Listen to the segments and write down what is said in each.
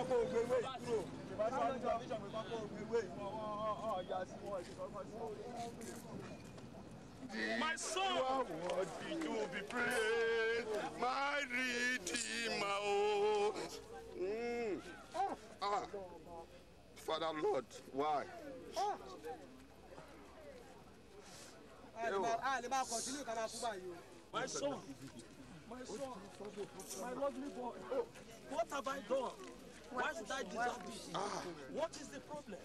pápá ògbéwé kúrò ìbáṣọ àbíṣọ mi pápá ògbéwé wọn wọn ọjà sí wọn ìṣèkọ kan sí wọn. My son, worthy to be praised, my Redeemer. Oh. Mm. Ah. Father Lord, why? a lè máa kọ̀tínú ká máa kú báyìí o. my son, my son, my lovely boy. What have I done? Why should I deserve this? What is the problem?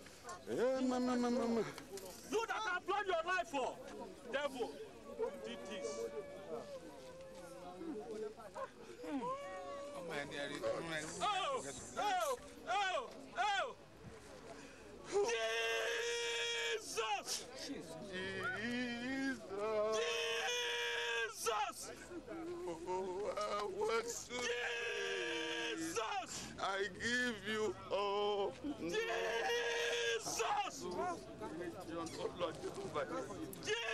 Eh, mama, mama, mama. You that have planned your life for, devil, did this. Oh, oh, oh, oh! Jesus! Jesus. Jesus! Oh, I want to. Jesus! I give you all. Jesus! Oh, Lord, Jehovah. Jesus!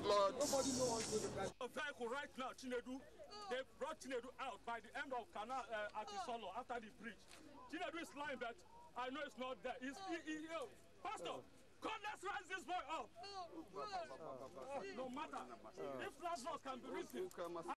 Lord. A vehicle right now, Chinedu. They brought Chinedu out by the end of Canal uh, at Isolo after the bridge. Chinedu is lying, but I know it's not there. He's, he, he, he, Pastor, come, let's rise this boy up. No matter if Lazarus can be risen,